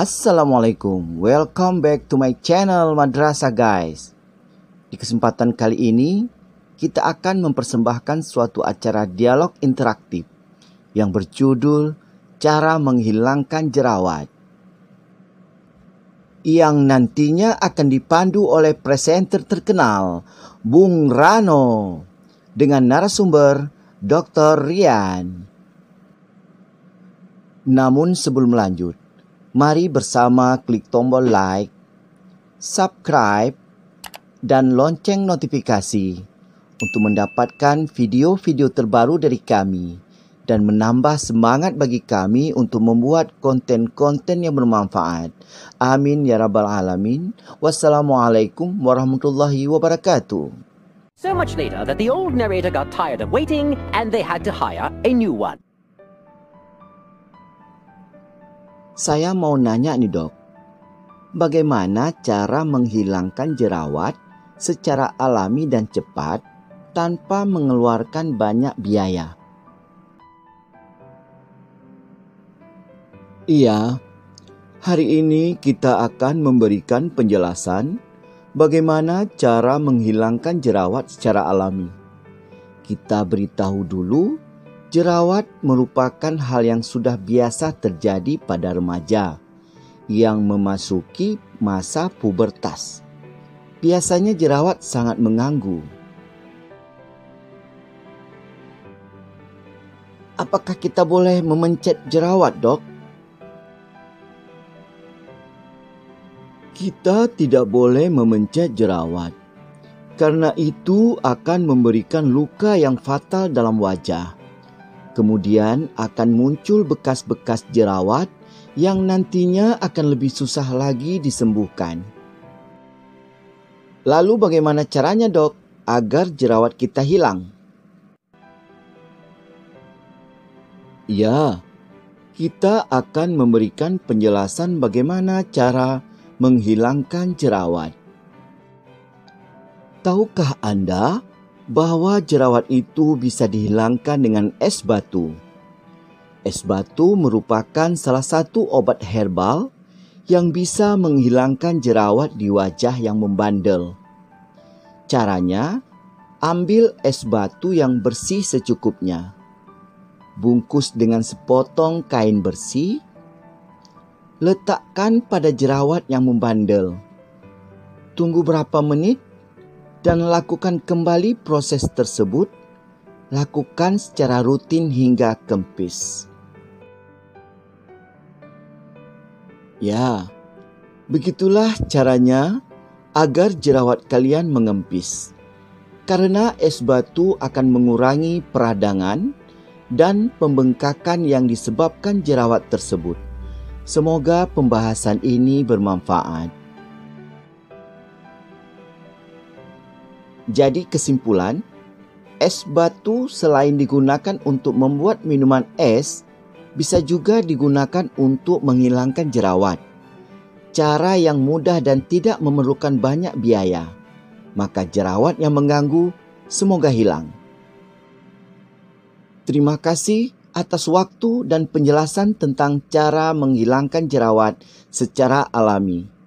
Assalamualaikum, welcome back to my channel Madrasah guys. Di kesempatan kali ini, kita akan mempersembahkan suatu acara dialog interaktif yang berjudul Cara Menghilangkan Jerawat. Yang nantinya akan dipandu oleh presenter terkenal, Bung Rano, dengan narasumber Dr. Rian. Namun sebelum lanjut, Mari bersama klik tombol like, subscribe, dan lonceng notifikasi untuk mendapatkan video-video terbaru dari kami dan menambah semangat bagi kami untuk membuat konten-konten yang bermanfaat. Amin ya rabbal alamin. Wassalamualaikum warahmatullahi wabarakatuh. So much later that the old narrator got tired of waiting and they had to hire a new one. Saya mau nanya nih dok, bagaimana cara menghilangkan jerawat secara alami dan cepat tanpa mengeluarkan banyak biaya? Iya, hari ini kita akan memberikan penjelasan bagaimana cara menghilangkan jerawat secara alami. Kita beritahu dulu Jerawat merupakan hal yang sudah biasa terjadi pada remaja yang memasuki masa pubertas. Biasanya jerawat sangat mengganggu. Apakah kita boleh memencet jerawat, Dok? Kita tidak boleh memencet jerawat karena itu akan memberikan luka yang fatal dalam wajah. Kemudian akan muncul bekas-bekas jerawat yang nantinya akan lebih susah lagi disembuhkan. Lalu bagaimana caranya dok agar jerawat kita hilang? Ya, kita akan memberikan penjelasan bagaimana cara menghilangkan jerawat. Tahukah Anda bahwa jerawat itu bisa dihilangkan dengan es batu. Es batu merupakan salah satu obat herbal yang bisa menghilangkan jerawat di wajah yang membandel. Caranya, ambil es batu yang bersih secukupnya. Bungkus dengan sepotong kain bersih. Letakkan pada jerawat yang membandel. Tunggu berapa menit dan lakukan kembali proses tersebut, lakukan secara rutin hingga kempis. Ya, begitulah caranya agar jerawat kalian mengempis. Karena es batu akan mengurangi peradangan dan pembengkakan yang disebabkan jerawat tersebut. Semoga pembahasan ini bermanfaat. Jadi kesimpulan, es batu selain digunakan untuk membuat minuman es, bisa juga digunakan untuk menghilangkan jerawat. Cara yang mudah dan tidak memerlukan banyak biaya. Maka jerawat yang mengganggu semoga hilang. Terima kasih atas waktu dan penjelasan tentang cara menghilangkan jerawat secara alami.